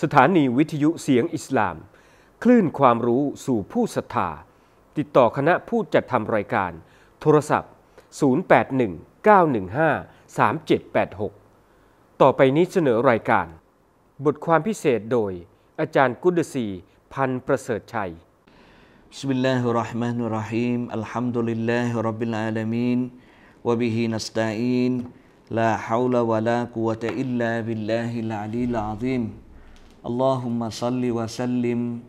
สถานีวิทยุเสียงอิสลาม คลื่นความรู้สู่ผู้ศรัทธา ติดต่อคณะผู้จัดทำรายการ โทรศัพท์ 0819153786 ต่อไปนี้เสนอรายการ บทความพิเศษโดย อาจารย์กุดศีพันประเสริฐชัย بسم الله الرحمن الرحيم الحمد لله رب العالمين وبه نستعين لا حول ولا قوة إلا بالله العلي العظيم Allahumma salli wa sallim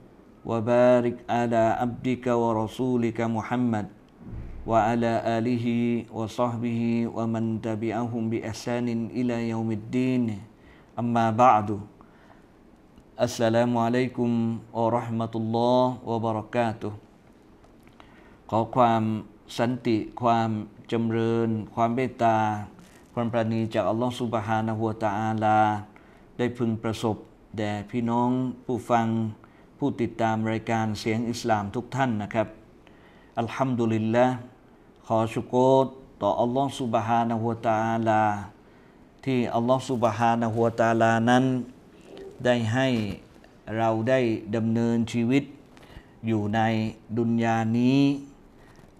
wa barik ala abdika wa rasulika Muhammad wa ala alihi wa sahbihi wa man tabi'ahum bi ihsanin ila yaumiddin. Amma ba'du. Assalamualaikum warahmatullahi wabarakatuh. ขอความสันติ ความจำเริญ ความเมตตา ความประณีจากอัลลอฮฺสุบฮานะฮูวตาอาลา ได้พึงประสบ แด่พี่น้องผู้ฟังผู้ติดตามรายการเสียงอิสลามทุกท่านนะครับ อัลฮัมดุลิลละขอชุกรต่ออัลลอฮ์ซุบฮานะฮูวะตาลา ที่อัลลอฮ์ซุบฮานะฮูวะตาลานั้น ได้ให้เราได้ดำเนินชีวิต อยู่ในดุนยานี้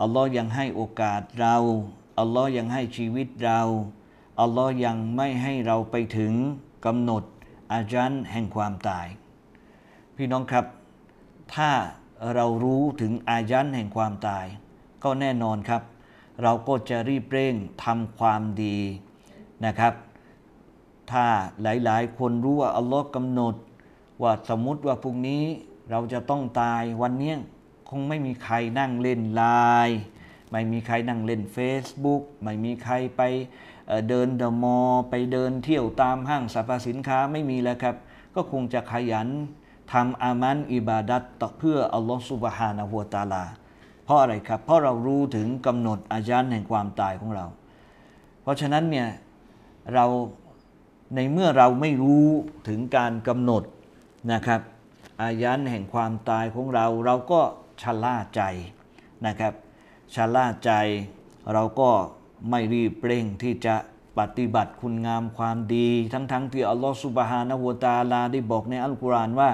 อัลลอฮ์ยังให้โอกาสเรา อัลลอฮ์ยังให้ชีวิตเรา อัลลอฮ์ยังไม่ให้เราไปถึงกำหนด อาจันแห่งความตาย พี่น้องครับ ถ้าเรารู้ถึงอายันแห่งความตาย ก็แน่นอนครับ เราก็จะรีบเร่งทำความดีนะครับ ถ้าหลายๆ คนรู้ว่าอัลลอฮ์กำหนด ว่าสมมติว่าพรุ่งนี้เราจะต้องตายวันเนี้ยคงไม่มีใครนั่งเล่นไลน์ไม่มีใครนั่งเล่น Facebook ไม่มีใครไป เดินเดอะมอลไปเดินเที่ยวตามห้างสรรพสินค้าไม่มีแล้วครับ ก็คงจะขยันทำอามันอิบาดัตต่อเพื่ออัลลอฮ์ซุบฮานะฮูวตาลา เพราะอะไรครับ เพราะเรารู้ถึงกำหนดอายันแห่งความตายของเรา เพราะฉะนั้นเนี่ยเราในเมื่อเราไม่รู้ถึงการกำหนดนะครับอายันแห่งความตายของเราเราก็ชะล่าใจนะครับชะล่าใจเราก็ ไม่รีบเร่งที่จะปฏิบัติคุณงามความดี ทั้งๆทที่อัลลอฮฺสุบฮานะฮูวตาลาได้บอกในอัลกุรอานว่า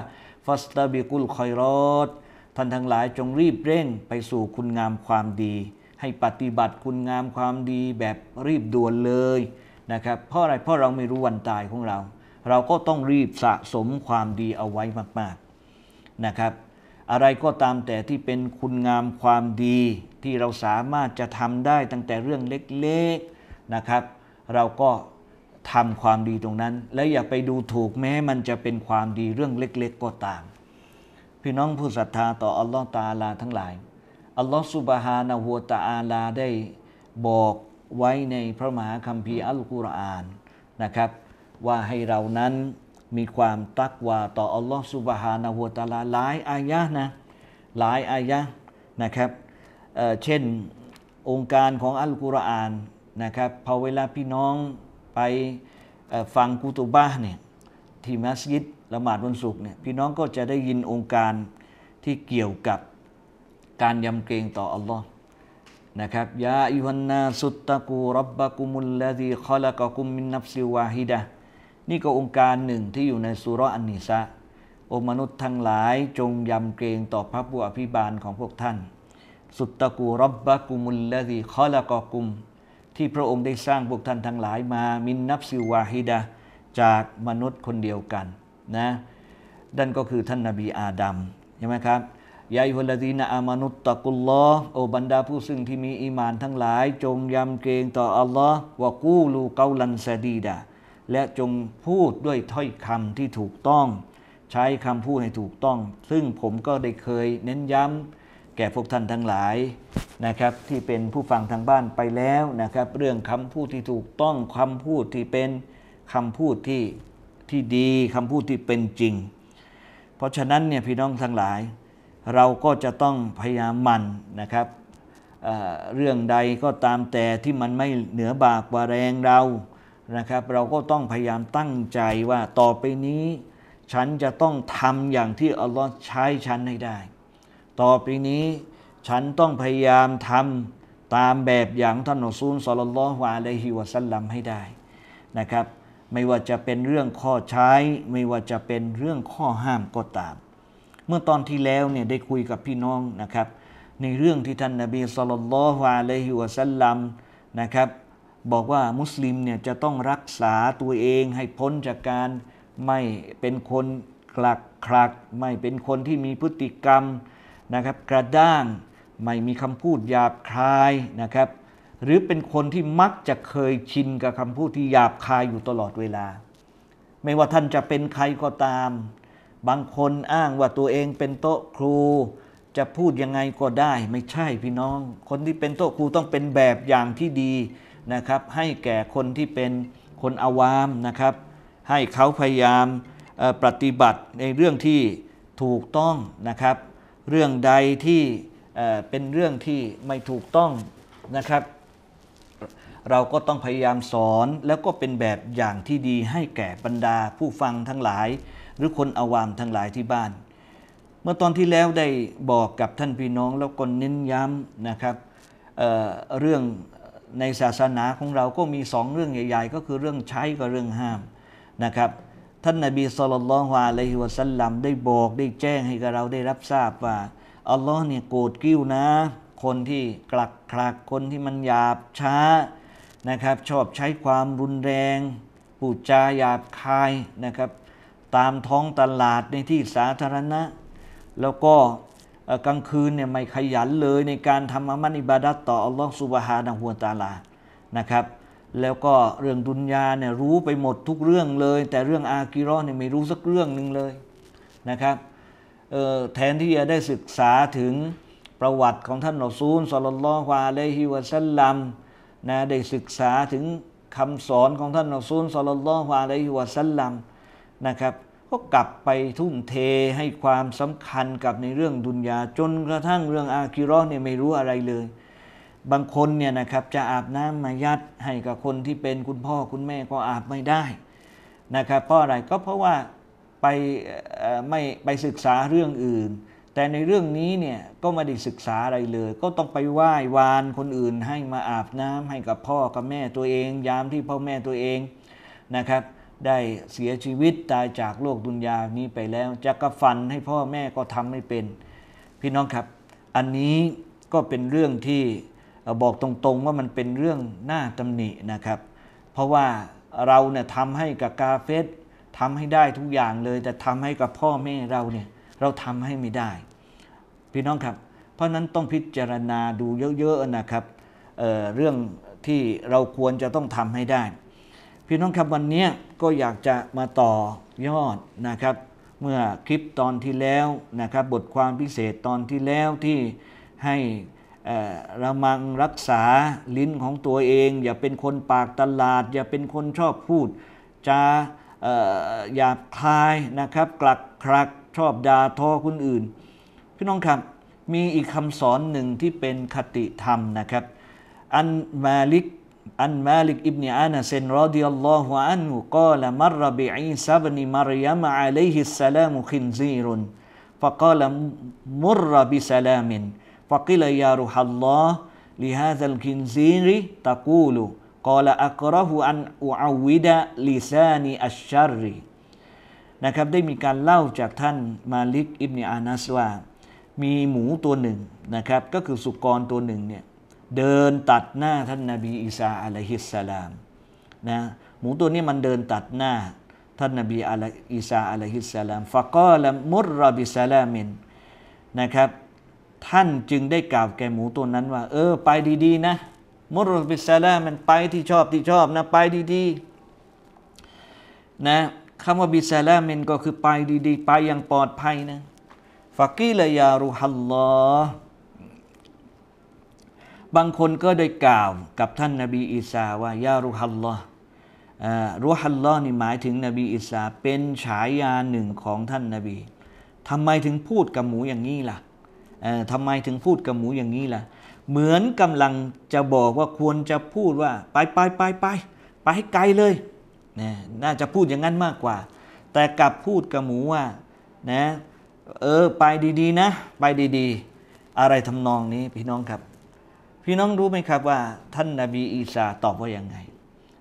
ฟัสตาบิกุลคอยรอดท่านทั้งหลายจงรีบเร่งไปสู่คุณงามความดี ให้ปฏิบัติคุณงามความดีแบบรีบด่วนเลยนะครับเพราะอะไรเพราะเราไม่รู้วันตายของเรา เราก็ต้องรีบสะสมความดีเอาไว้มากๆนะครับ อะไรก็ตามแต่ที่เป็นคุณงามความดีที่เราสามารถจะทำได้ตั้งแต่เรื่องเล็กๆนะครับ เราก็ทำความดีตรงนั้น และอย่าไปดูถูกแม้มันจะเป็นความดีเรื่องเล็ก ๆ ก็ตาม พี่น้องผู้ศรัทธาต่ออัลลอฮ์ตาอาลาทั้งหลายอัลลอฮ์สุบฮานะฮูวะตะอาลาได้บอกไว้ในพระมหาคัมภีร์อัลกุรอานนะครับ ว่าให้เรานั้น มีความตักวาต่ออัลลอฮ์สุบฮานะฮูวตาลาหลายอายะนะหลายอายะนะครับเเช่นองค์การของอัลกุรอานนะครับพอเวลาพี่น้องไปฟังกุตุบะเนี่ยที่มัสยิดละหมาดวันศุกร์เนี่ยพี่น้องก็จะได้ยินองค์การที่เกี่ยวกับการยำเกรงต่ออัลลอฮ์นะครับยาอิวันนาสุตตะกูรับบะกุมุลลาดีคอละกะกุมมินนับซิวาฮิดะ นี่ก็องค์การหนึ่งที่อยู่ในสุรอันนิสะโอมนุษย์ทั้งหลายจงยำเกรงต่อพระผู้อภิบาลของพวกท่าน สุตตะกูรับบะกุมุลลาดีคอละกะกุม ที่พระองค์ได้สร้างพวกท่านทั้งหลายมา มินนับซิวาฮิดะจากมนุษย์คนเดียวกันนะนั่นก็คือท่านนบีอาดัมใช่ไหมครับยาอิฮุลลาดีนอามานุตตะกุลลอโอบรรดาผู้ซึ่งที่มีอีมานทั้งหลาย จงยำเกรงต่ออัลลอฮ์วะกูลูเกาลันซาดีดา และจงพูดด้วยถ้อยคำที่ถูกต้อง ใช้คำพูดให้ถูกต้อง ซึ่งผมก็ได้เคยเน้นย้ำแก่พวกท่านทั้งหลายนะครับ ที่เป็นผู้ฟังทางบ้านไปแล้วนะครับ เรื่องคำพูดที่ถูกต้องคำพูดที่เป็นคำพูดที่ที่ดีคำพูดที่เป็นจริง เพราะฉะนั้นเนี่ยพี่น้องทั้งหลาย เราก็จะต้องพยายามมันนะครับเเรื่องใดก็ตามแต่ที่มันไม่เหนือบากกว่าแรงเรา นะครับ เราก็ต้องพยายามตั้งใจว่าต่อไปนี้ ฉันจะต้องทำอย่างที่อัลลอฮ์ใช้ฉันให้ได้ ต่อไปนี้ฉันต้องพยายามทำตามแบบอย่างท่านอัสูลสลลลอฮุอะลัยฮิวะสัลลัมให้ได้นะครับ ไม่ว่าจะเป็นเรื่องข้อใช้ ไม่ว่าจะเป็นเรื่องข้อห้ามก็ตาม เมื่อตอนที่แล้วเนี่ยได้คุยกับพี่น้องนะครับ ในเรื่องที่ท่านนบีสุลต่านละฮ์อะลัยฮิวะสัลลัมนะครับ บอกว่ามุสลิมเนี่ยจะต้องรักษาตัวเองให้พ้นจากการไม่เป็นคนกลักคลัก ไม่เป็นคนที่มีพฤติกรรมนะครับ กระด้างไม่มีคำพูดหยาบคายนะครับ หรือเป็นคนที่มักจะเคยชินกับคำพูดที่หยาบคายอยู่ตลอดเวลา ไม่ว่าท่านจะเป็นใครก็ตาม บางคนอ้างว่าตัวเองเป็นโต๊ะครู จะพูดยังไงก็ได้ ไม่ใช่พี่น้อง คนที่เป็นโต๊ะครูต้องเป็นแบบอย่างที่ดี นะครับให้แก่คนที่เป็นคนอาวามนะครับ ให้เขาพยายามปฏิบัติในเรื่องที่ถูกต้องนะครับ เรื่องใดที่เป็นเรื่องที่ไม่ถูกต้องนะครับ เราก็ต้องพยายามสอนแล้วก็เป็นแบบอย่างที่ดีให้แก่บรรดาผู้ฟังทั้งหลาย หรือคนอาวามทั้งหลายที่บ้าน เมื่อตอนที่แล้วได้บอกกับท่านพี่น้องแล้วก็เน้นย้ำนะครับเเรื่อง ในศาสนาของเราก็มีสองเรื่องใหญ่ ๆ ก็คือเรื่องใช้กับเรื่องห้ามนะครับท่านนาบีสุลต่านละฮ์อะลัยฮิวะสัลลัมได้บอกได้แจ้งให้กับเราได้รับทราบว่าอัลลอฮ์เนี่ยโกรธกิ้วนะ คนที่กลักคลักคนที่มันหยาบช้านะครับ ชอบใช้ความรุนแรงพูจาหยาบคายนะครับ ตามท้องตลาดในที่สาธารณะ แล้วก็ กลางคืนเนี่ยไม่ขยันเลยในการทำอามันอิบาดัตต่ออัลลอฮ์สุบฮานะฮุวตาลานะครับ แล้วก็เรื่องดุนยาเนี่ยรู้ไปหมดทุกเรื่องเลย แต่เรื่องอาคิรอเนี่ยไม่รู้สักเรื่องหนึ่งเลยนะครับแทนที่จะได้ศึกษาถึงประวัติของท่านอัซูลสลลลอฮวาเลฮิวะซัลลัมนะได้ศึกษาถึงคำสอนของท่านอัซูลสลลลอฮวาเลฮิวะซัลลัมนะครับ ก็กลับไปทุ่มเทให้ความสำคัญกับในเรื่องดุนยาจนกระทั่งเรื่องอาคิรอเนี่ยไม่รู้อะไรเลย บางคนเนี่ยนะครับจะอาบน้ำมายัดให้กับคนที่เป็นคุณพ่อคุณแม่ก็อาบไม่ได้นะครับเพราะอะไรก็เพราะว่าไปไม่ไปศึกษาเรื่องอื่น แต่ในเรื่องนี้เนี่ยก็ไม่ได้ศึกษาอะไรเลย ก็ต้องไปไหว้วานคนอื่นให้มาอาบน้ำให้กับพ่อกับแม่ตัวเอง ยามที่พ่อแม่ตัวเองนะครับ ได้เสียชีวิตตายจากโลกดุนยานี้ไปแล้วจะกระฟันให้พ่อแม่ก็ทำไม่เป็น พี่น้องครับ อันนี้ก็เป็นเรื่องที่บอกตรงๆว่ามันเป็นเรื่องน่าตำหนินะครับ เพราะว่าเราเนี่ยทำให้กับกาเฟสทำให้ได้ทุกอย่างเลย แต่ทำให้กับพ่อแม่เราเนี่ยเราทำให้ไม่ได้ พี่น้องครับ เพราะนั้นต้องพิจารณาดูเยอะๆนะครับเเรื่องที่เราควรจะต้องทำให้ได้ พี่น้องครับวันนี้ก็อยากจะมาต่อยอดนะครับ เมื่อคลิปตอนที่แล้วนะครับ บทความพิเศษตอนที่แล้วที่ให้ระมังรักษาลิ้นของตัวเอง อย่าเป็นคนปากตลาด อย่าเป็นคนชอบพูดจาหยาบคายนะครับกลักครักชอบด่าทอคนอื่น พี่น้องครับมีอีกคำสอนหนึ่งที่เป็นคติธรรมนะครับ อันมาลิก อันมาลิกอิบนีอานาเซนรอดิยัลลอฮุอันฮุกาลมรบิอีซาบนีมารยามอะลัยฮิสสลามุขินซีรุน فقال مر بسلام فقيل يا روح الله لهذا الخنزير تقول กอละอักรหูอันอุอาวิดะลิซานีอัชชารีนะครับได้มีการเล่าจากท่านมาลิกอิบเนอานัสว่า มีหมูตัวหนึ่งนะครับ ก็คือสุกรตัวหนึ่งเนี่ย เดินตัดหน้าท่านนาบีอีสาอะลัยฮิสสลามนะหมูตัวนี้มันเดินตัดหน้า ท่านนาบีอะลัยอีสาอะลัยฮิสสลามฟะกอละมุรบิสลามินนะครับ ท่านจึงได้กล่าวแก่หมูตัวนั้นว่า เออ ไปดีๆนะ มุรบิสลามันไปที่ชอบที่ชอบนะไปดีๆนะคำว่าบิสลามินก็คือไปดีๆ ไปอย่างปลอดภัยนะฟักกีลยารุฮัลลอฮ์ บางคนก็ได้กล่าวกับท่านนาบีอีสาว่ายารุฮัลลอฮ์รุฮัลลอฮ์นี่หมายถึงนบีอิสาเป็นฉายาหนึ่งของท่านนาบีทำไมถึงพูดกับหมูอย่างนี้ล่ะทำไมถึงพูดกับหมูอย่างนี้ล่ะ เหมือนกำลังจะบอกว่าควรจะพูดว่า ไปไปไปไปไปให้ไกลเลยนะน่าจะพูดอย่างนั้นมากกว่า แต่กลับพูดกับหมูว่านะเออไปดีๆนะ ไปดีๆ อะไรทำนองนี้พี่น้องครับ พี่น้องรู้ไหมครับว่า ท่านนาบีอีสาตอบว่ายังไง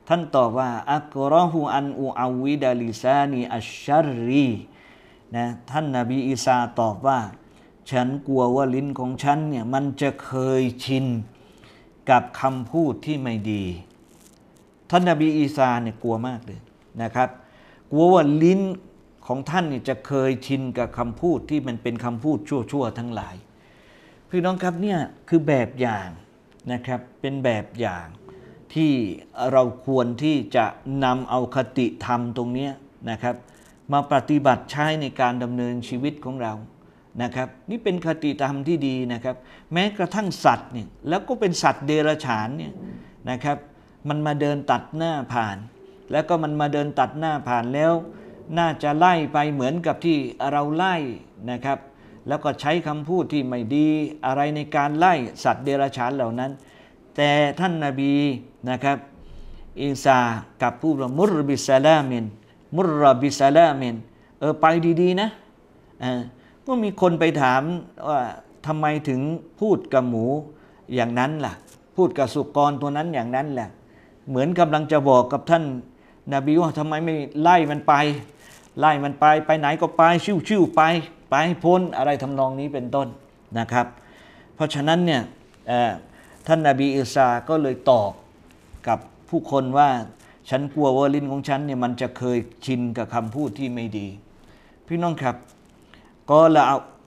ท่านตอบว่าอักรอฮูอันอูอาวิดาลิซานีอัชชารีนะท่านนาบีอีสาตอบว่า ฉันกลัวว่าลิ้นของฉันเนี่ยมันจะเคยชินกับคำพูดที่ไม่ดี ท่านนาบีอีสาเนี่ยกลัวมากเลยนะครับ กลัวว่าลิ้นของท่านเนี่ยจะเคยชินกับคำพูดที่มันเป็นคำพูดชั่วๆทั้งหลาย พี่น้องครับเนี่ยคือแบบอย่าง นะครับเป็นแบบอย่างที่เราควรที่จะนำเอาคติธรรมตรงนี้นะครับ มาปฏิบัติใช้ในการดำเนินชีวิตของเรานะครับนี่เป็นคติธรรมที่ดีนะครับ แม้กระทั่งสัตว์เนี่ยแล้วก็เป็นสัตว์เดรัจฉานเนี่ยนะครับมันมาเดินตัดหน้าผ่าน แล้วก็มันมาเดินตัดหน้าผ่านแล้ว น่าจะไล่ไปเหมือนกับที่เราไล่นะครับ แล้วก็ใช้คำพูดที่ไม่ดีอะไรในการไล่สัตว์เดรัจฉานเหล่านั้น แต่ท่านนาบีนะครับอิสากับผู้ว่ามุรบิสลามินมุรบิสลามินเออไปดีๆนะเมื่อมีคนไปถามว่าทำไมถึงพูดกับหมูอย่างนั้นล่ะ พูดกับสุกรตัวนั้นอย่างนั้นแหละเหมือนกำลังจะบอกกับท่านนาบีว่าทำไมไม่ไล่มันไป ไล่มันไปไปไหนก็ไปชิวๆไป ไปพ้นอะไรทำนองนี้เป็นต้นนะครับ เพราะฉะนั้นเนี่ยท่านนาบีอิสาก็เลยตอบกับผู้คนว่าฉันกลัวว่าลิ้นของฉันเนี่ยมันจะเคยชินกับคำพูดที่ไม่ดี พี่น้องครับก็ละ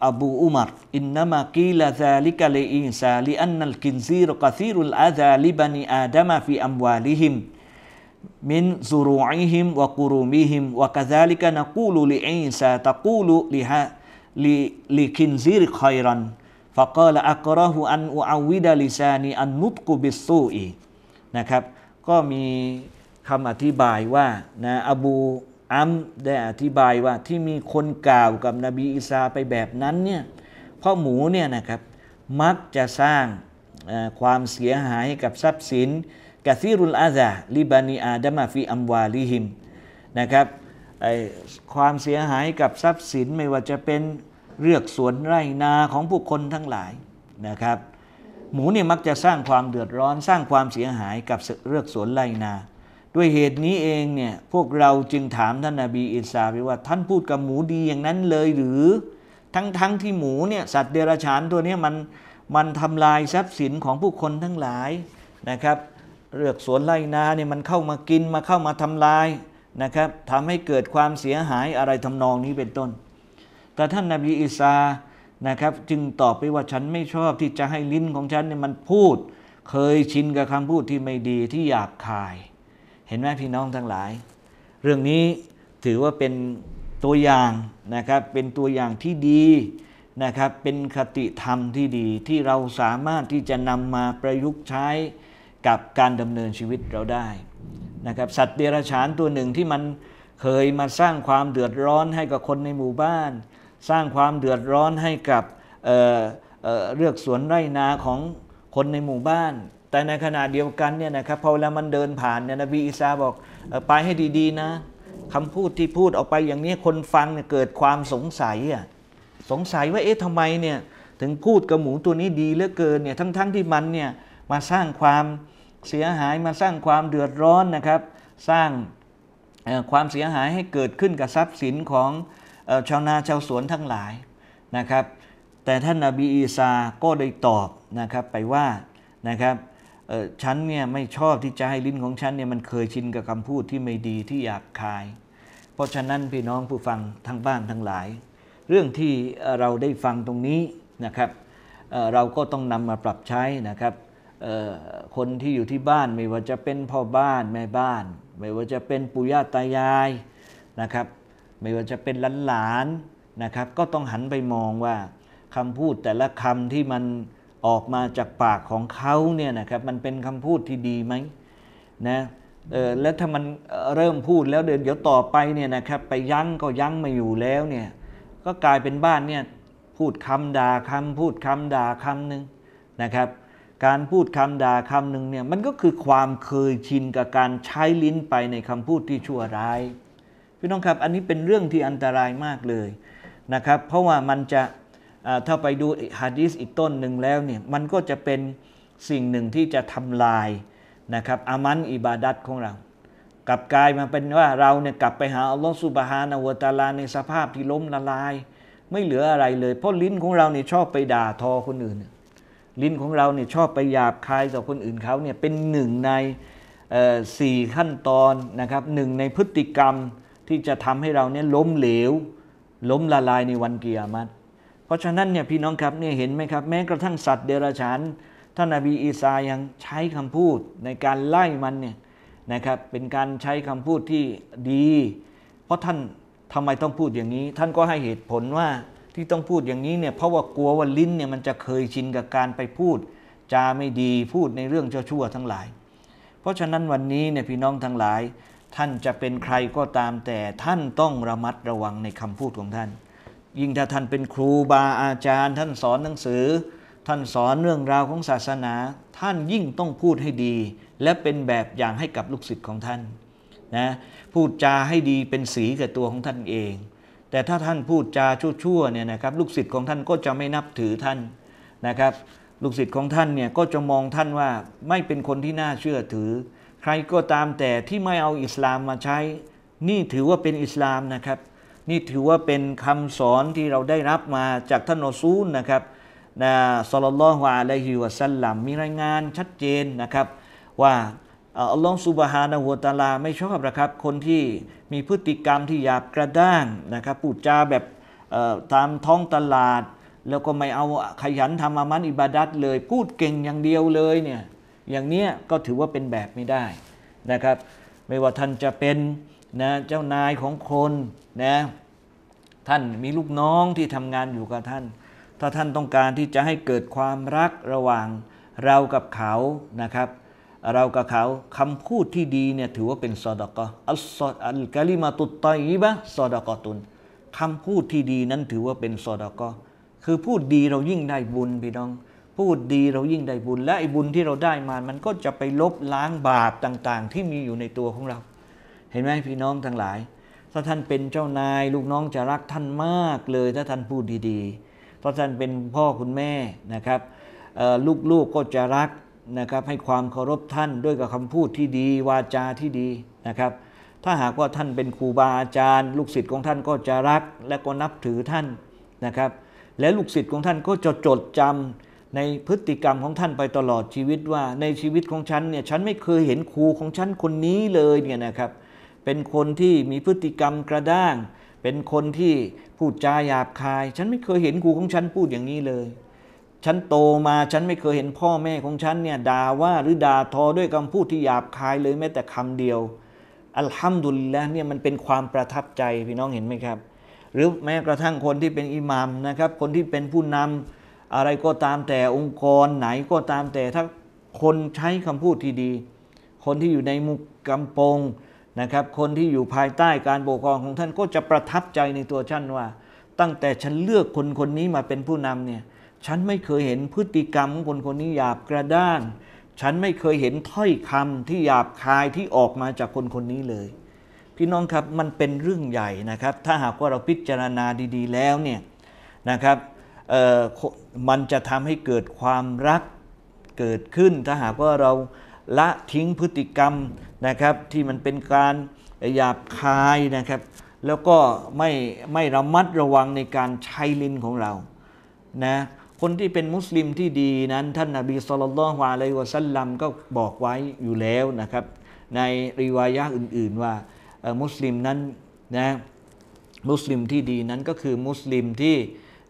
อบูอุมัรอินนามากีลาซาลิกะเลอินซาลิอันนัลกินซีรกะซีรุลอาซาลิบันีอาดามฟีอัมวาลิฮิมมินซุรูอิฮิมวะกุรูมิฮิมวะกะซาลิกะนักูลุลิอินซาตะกูลุลิฮะ ลิลิคินซีรคอยรัน فقال أكره أن أعود لساني أن نطق بالسوء นะครับก็มีคำอธิบายว่านะอบูอัมได้อธิบายว่าที่มีคนกล่าวกับนบีอิสาไปแบบนั้นเนี่ยเพราะหมูเนี่ยนะครับมักจะสร้างความเสียหายกับทรัพย์สินกะซีรุลอาซาลิบานีอาดามาฟีอัมวาลิฮิมนะครับ ความเสียหายกับทรัพย์สินไม่ว่าจะเป็นเลือกสวนไร่นาของผู้คนทั้งหลายนะครับ หมูเนี่ยมักจะสร้างความเดือดร้อนสร้างความเสียหายกับเลือกสวนไร่นา ด้วยเหตุนี้เองเนี่ยพวกเราจึงถามท่านนาบีอิสาไปว่า ท่านพูดกับหมูดีอย่างนั้นเลยหรือทั้งๆทที่หมูเนี่ยสัตว์เดรัจฉานตัวนี้มันมันทำลายทรัพย์สินของผู้คนทั้งหลายนะครับเลือกสวนไร่นาเนี่ยมันเข้ามากินมาเข้ามาทำลาย นะครับทำให้เกิดความเสียหายอะไรทำนองนี้เป็นต้น แต่ท่านนาบีอิสานะครับจึงตอบไปว่าฉันไม่ชอบที่จะให้ลิ้นของฉันเนี่ยมันพูด เคยชินกับคำพูดที่ไม่ดีที่หยาบคาย เห็นไหมพี่น้องทั้งหลาย เรื่องนี้ถือว่าเป็นตัวอย่างนะครับเป็นตัวอย่างที่ดีนะครับเป็นคติธรรมที่ดีที่เราสามารถที่จะนำมาประยุกต์ใช้กับการดำเนินชีวิตเราได้ นะครับสัตว์เดรัจฉานตัวหนึ่งที่มันเคยมาสร้างความเดือดร้อนให้กับคนในหมู่บ้าน สร้างความเดือดร้อนให้กับเเลือกสวนไร่นาของคนในหมู่บ้าน แต่ในขณะเดียวกันเนี่ยนะครับพอเวลามันเดินผ่านเนี่ยนบีอิสาบอกไปให้ดีๆนะคำพูดที่พูดออกไปอย่างนี้คนฟังเนี่ยเกิดความสงสัยอะสงสัยว่าเอ๊ะทำไมเนี่ยถึงพูดกับหมูตัวนี้ดีเหลือเกินเนี่ยทั้งๆทที่มันเนี่ยมาสร้างความเเสียหายมาสร้างความเดือดร้อนนะครับ สร้างความเสียหายให้เกิดขึ้นกับทรัพย์สินของชาวนาชาวสวนทั้งหลายนะครับ แต่ท่านนาบีอีสาก็ได้ตอบนะครับไปว่านะครับฉันเนี่ยไม่ชอบที่จะให้ลิ้นของฉันเนี่ยมันเคยชินกับคำพูดที่ไม่ดีที่หยาบคาย เพราะฉะนั้นพี่น้องผู้ฟังทั้งบ้านทั้งหลาย เรื่องที่เราได้ฟังตรงนี้นะครับเราก็ต้องนำมาปรับใช้นะครับ คนที่อยู่ที่บ้านไม่ว่าจะเป็นพ่อบ้านแม่บ้าน ไม่ว่าจะเป็นปู่ย่าตายายนะครับ ไม่ว่าจะเป็นหลานๆนะครับ ก็ต้องหันไปมองว่าคำพูดแต่ละคำที่มันออกมาจากปากของเขาเนี่ยนะครับมันเป็นคำพูดที่ดีไหมนะแล้วถ้ามันเริ่มพูดแล้วเดี๋ยวต่อไปเนี่ยนะครับไปยั้งก็ยั้งไม่อยู่แล้วเนี่ยก็กลายเป็นบ้านเนี่ยพูดคำด่าคำพูดคำด่าคำหนึ่งนะครับ การพูดคำด่าคำหนึ่งเนี่ยมันก็คือความเคยชินกับการใช้ลิ้นไปในคำพูดที่ชั่วร้าย พี่น้องครับอันนี้เป็นเรื่องที่อันตรายมากเลยนะครับ เพราะว่ามันจะถ้าไปดูฮะดีษอีกต้นหนึ่งแล้วเนี่ยมันก็จะเป็นสิ่งหนึ่งที่จะทำลายนะครับอามันอิบาดัตของเรา กลับกลายมาเป็นว่าเราเนี่ยกลับไปหาอัลลอฮฺสุบฮานะฮูวตาลาในสภาพที่ล้มละลาย ไม่เหลืออะไรเลย เพราะลิ้นของเราเนี่ยชอบไปด่าทอคนอื่น ลิ้นของเราเนี่ยชอบไปหยาบคายต่อคนอื่นเขาเนี่ยเป็นหนึ่งในสี่ขั้นตอนนะครับหนึ่งในพฤติกรรมที่จะทำให้เราเนี่ยล้มเหลว ล้มละลายในวันเกิยามัตเพราะฉะนั้นเนี่ยพี่น้องครับเนี่ยเห็นไหมครับ แม้กระทั่งสัตว์เดรัจฉานท่านนบีอีสายังใช้คำพูดในการไล่มันเนี่ยนะครับเป็นการใช้คำพูดที่ดี เพราะท่านทำไมต้องพูดอย่างนี้ ท่านก็ให้เหตุผลว่า ที่ต้องพูดอย่างนี้เนี่ยเพราะว่ากลัวว่าลิ้นเนี่ยมันจะเคยชินกับการไปพูดจาไม่ดีพูดในเรื่องชั่วๆทั้งหลาย เพราะฉะนั้นวันนี้เนี่ยพี่น้องทั้งหลาย ท่านจะเป็นใครก็ตามแต่ท่านต้องระมัดระวังในคำพูดของท่าน ยิ่งถ้าท่านเป็นครูบาอาจารย์ ท่านสอนหนังสือ ท่านสอนเรื่องราวของศาสนา ท่านยิ่งต้องพูดให้ดี และเป็นแบบอย่างให้กับลูกศิษย์ของท่านนะพูดจาให้ดีเป็นสีกับตัวของท่านเอง แต่ถ้าท่านพูดจาชั่วๆเนี่ยนะครับลูกศิษย์ของท่านก็จะไม่นับถือท่านนะครับลูกศิษย์ของท่านเนี่ยก็จะมองท่านว่าไม่เป็นคนที่น่าเชื่อถือ ใครก็ตามแต่ที่ไม่เอาอิสลามมาใช้ นี่ถือว่าเป็นอิสลามนะครับ นี่ถือว่าเป็นคำสอนที่เราได้รับมาจากท่านอซูลนะครับนะสลลัลลอฮุอะลัยฮิวะสัลลัมมีรายงานชัดเจนนะครับว่า อัลลอฮฺสุบฮานะฮูวตาลาไม่ชอบนะครับ คนที่มีพฤติกรรมที่หยาบกระด้างนะครับพูดจาแบบตามท้องตลาด แล้วก็ไม่เอาขยันทำอามันอิบาดัตเลย พูดเก่งอย่างเดียวเลยเนี่ยอย่างเนี้ยก็ถือว่าเป็นแบบไม่ได้นะครับ ไม่ว่าท่านจะเป็นนะเจ้านายของคนนะท่านมีลูกน้องที่ทำงานอยู่กับท่าน ถ้าท่านต้องการที่จะให้เกิดความรักระหว่างเรากับเขานะครับ เรากับเขาคำพูดที่ดีเนี่ยถือว่าเป็นซอดกะอัลซอดอัลกะลิมาตุตตอยบะซอดกะตุนคำพูดที่ดีนั้นถือว่าเป็นซอดกะคือพูดดีเรายิ่งได้บุญพี่น้อง พูดดีเรายิ่งได้บุญ และไอ้บุญที่เราได้มา มันก็จะไปลบล้างบาปต่างๆ ที่มีอยู่ในตัวของเรา เห็นไหมพี่น้องทั้งหลาย ถ้าท่านเป็นเจ้านาย ลูกน้องจะรักท่านมากเลย ถ้าท่านพูดดีๆถ้าท่านเป็นพ่อคุณแม่นะครับลูกๆก็จะรัก นะครับให้ความเคารพท่านด้วยกับคำพูดที่ดี วาจาที่ดีนะครับ ถ้าหากว่าท่านเป็นครูบาอาจารย์ ลูกศิษย์ของท่านก็จะรักและก็นับถือท่านนะครับ และลูกศิษย์ของท่านก็จะจดจำในพฤติกรรมของท่านไปตลอดชีวิตว่าในชีวิตของฉันเนี่ยฉันไม่เคยเห็นครูของฉันคนนี้เลยเนี่ยนะครับเป็นคนที่มีพฤติกรรมกระด้าง เป็นคนที่พูดจาหยาบคาย ฉันไม่เคยเห็นครูของฉันพูดอย่างนี้เลย ฉันโตมาฉันไม่เคยเห็นพ่อแม่ของฉันเนี่ยด่าว่าหรือด่าทอด้วยคำพูดที่หยาบคายเลยแม้แต่คำเดียว อัลฮัมดุลิลละเนี่ยมันเป็นความประทับใจพี่น้องเห็นไหมครับ หรือแม้กระทั่งคนที่เป็นอิหมามนะครับ คนที่เป็นผู้นำอะไรก็ตามแต่องค์กรไหนก็ตามแต่ถ้าคนใช้คำพูดที่ดี คนที่อยู่ในมุกกำปงนะครับ คนที่อยู่ภายใต้การปกครองของท่านก็จะประทับใจในตัวท่านว่า ตั้งแต่ฉันเลือกคนคนนี้มาเป็นผู้นำเนี่ย ฉันไม่เคยเห็นพฤติกรรมของคนคนนี้หยาบกระด้าง ฉันไม่เคยเห็นถ้อยคำที่หยาบคายที่ออกมาจากคนคนนี้เลย พี่น้องครับมันเป็นเรื่องใหญ่นะครับ ถ้าหากว่าเราพิจารณาดีๆ แล้วเนี่ยนะครับมันจะทำให้เกิดความรักเกิดขึ้น ถ้าหากว่าเราละทิ้งพฤติกรรมนะครับ ที่มันเป็นการหยาบคายนะครับ แล้วก็ไม่ไม่ระมัดระวังในการใช้ลิ้นของเรานะ คนที่เป็นมุสลิมที่ดีนั้น ท่านนาบีصلى الله عليه وسلم ก็บอกไว้อยู่แล้วนะครับ ในرواية อื่น ๆว่ามุสลิมนั้นนะมุสลิมที่ดีนั้นก็คือมุสลิมที่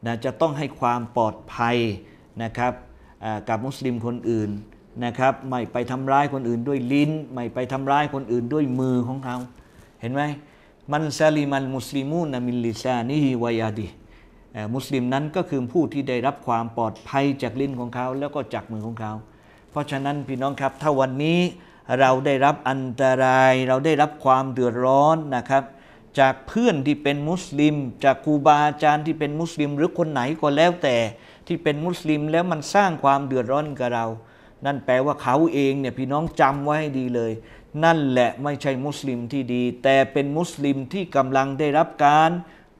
นะจะต้องให้ความปลอดภัยนะครับกับมุสลิมคนอื่นนะครับไม่ไปทำร้ายคนอื่นด้วยลิ้น ไม่ไปทำร้ายคนอื่นด้วยมือของเขา เห็นไหมمن سلم المسلمون من لسانه ويده เอ่อ มุสลิมนั้นก็คือผู้ที่ได้รับความปลอดภัยจากลิ้นของเขาแล้วก็จากมือของเขา เพราะฉะนั้นพี่น้องครับถ้าวันนี้เราได้รับอันตราย เราได้รับความเดือดร้อนนะครับ จากเพื่อนที่เป็นมุสลิม จากครูบาอาจารย์ที่เป็นมุสลิม หรือคนไหนก็แล้วแต่ที่เป็นมุสลิมแล้วมันสร้างความเดือดร้อนกับเรา นั่นแปลว่าเขาเองเนี่ยพี่น้องจำไว้ให้ดีเลย นั่นแหละไม่ใช่มุสลิมที่ดี แต่เป็นมุสลิมที่กำลังได้รับการ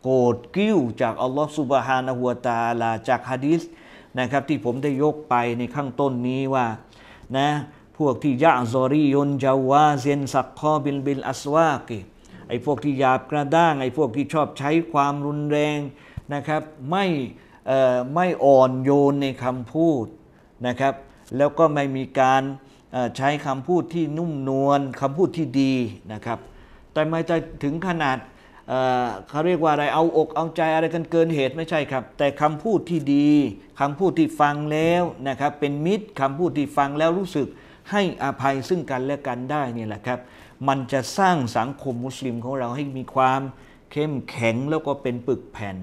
โกรธกริ้วจากอัลลอฮฺ سبحانه وتعالى จากฮะดีษนะครับที่ผมได้ยกไปในข้างต้นนี้ว่านะพวกที่جعظري جواظ سخاب بالأسواق ไอ้พวกที่หยาบกระด้างไอ้พวกที่ชอบใช้ความรุนแรงนะครับไม่ไม่อ่อนโยนในคำพูดนะครับ แล้วก็ไม่มีการใช้คำพูดที่นุ่มนวลคำพูดที่ดีนะครับ แต่ไม่จะถึงขนาด เขาเรียกว่าอะไรเอาอกเอาใจอะไรกันเกินเหตุไม่ใช่ครับ แต่คำพูดที่ดีคำพูดที่ฟังแล้วนะครับเป็นมิตรคำพูดที่ฟังแล้วรู้สึกให้อภัยซึ่งกันและกันได้นี่แหละครับ มันจะสร้างสังคมมุสลิมของเราให้มีความเข้มแข็งแล้วก็เป็นปึกแผ่น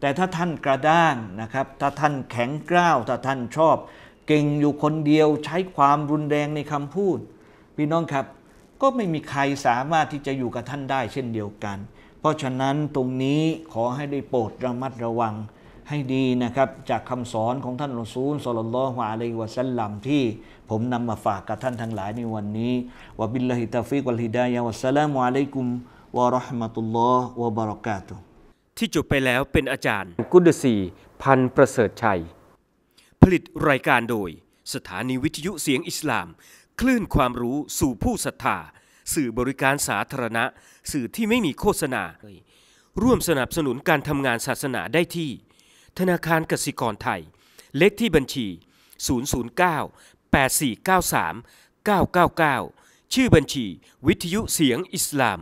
แต่ถ้าท่านกระด้างนะครับ ถ้าท่านแข็งกร้าว ถ้าท่านชอบ เก่งอยู่คนเดียวใช้ความรุนแรงในคำพูด พี่น้องครับ ก็ไม่มีใครสามารถที่จะอยู่กับท่านได้เช่นเดียวกัน ราะฉะนั้นตรงนี้ขอให้ได้โปรดระมัดระวังให้ดีนะครับ จากคำสอนของท่านรอซูลสุลลัลลอฮุอะลัยฮิวะสัลลัมที่ผมนำมาฝากกับท่านทั้งหลายในวันนี้วะบิลลาฮิตาฟิกวัลฮิดายะวัสสลามุอะลัยกุมวะราะห์มะตุลลอฮ์วะบะเราะกาตุที่จบไปแล้วเป็นอาจารย์ กุดสีพันประเสริฐชัย ผลิตรายการโดย สถานีวิทยุเสียงอิสลาม คลื่นความรู้สู่ผู้ศรัทธา สื่อบริการสาธารณะ สื่อที่ไม่มีโฆษณา ร่วมสนับสนุนการทำงานศาสนาได้ที่ ธนาคารกสิกรไทย เลขที่บัญชี 009 8493 999 ชื่อบัญชี วิทยุเสียงอิสลาม